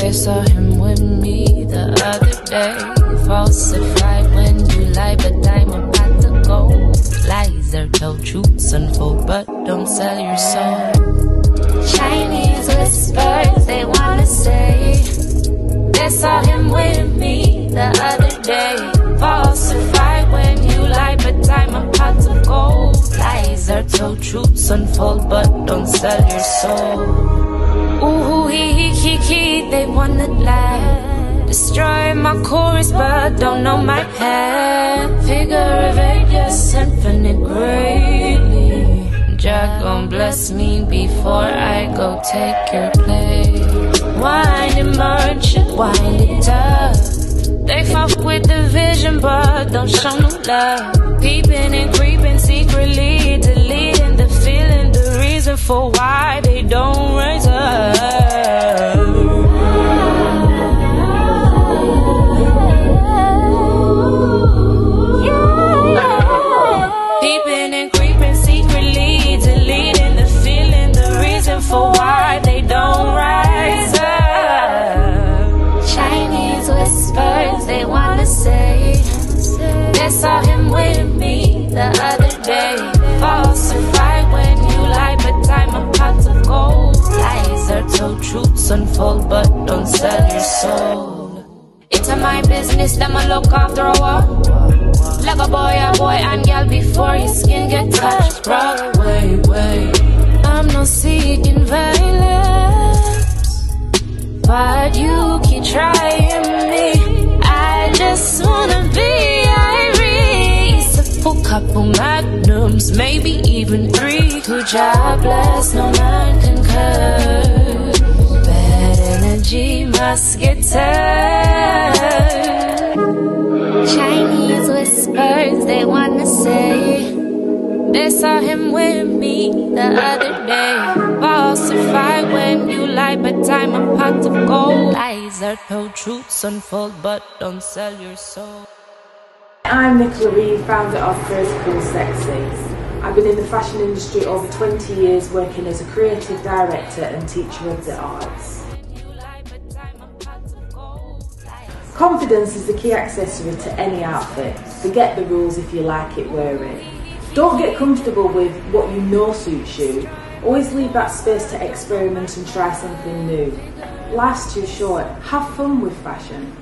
They saw him with me the other day. Falsified when you lie, but I'm about to go. Lies are told, truths unfold, but don't sell your soul. Chinese whispers, they wanna say. They saw him with me the other day. Falsified when you lie, but I'm about to go. Lies are told, truths unfold, but don't sell your soul. Ooh, hee, hee, hee, they wanna lie. Destroy my chorus, but don't know my path Figure of eight, yes, infinite greatly. Jah gon' bless me before I go take your place. Wind it merchant, wind it up. They fuck with the vision, but don't show no love. Peeping and creeping secretly, deleting the feeling, the reason for why day. Falsified when you lie, but I'm a pot of gold. Lies are told, truths unfold, but don't sell your soul. It's my business, them a look after a while. Like a boy, a boy, and girl before your skin get touched. Rock, wait, wait. I'm not seeking violence, but you keep trying me. I just wanna be Iris. A full couple magnums, maybe even three. Could job bless, no man can curse. Bad energy must get turned. Chinese whispers, they wanna say. They saw him with me the other day. Falsified when you lie, but I'm a pot of gold. Lies are told, truths unfold, but don't sell your soul. I'm Nicola Reeve, founder of Crazy Cool Sexy. I've been in the fashion industry over 20 years working as a creative director and teacher of the arts. Confidence is the key accessory to any outfit. Forget the rules if you like it, wear it. Don't get comfortable with what you know suits you. Always leave that space to experiment and try something new. Life's too short. Have fun with fashion.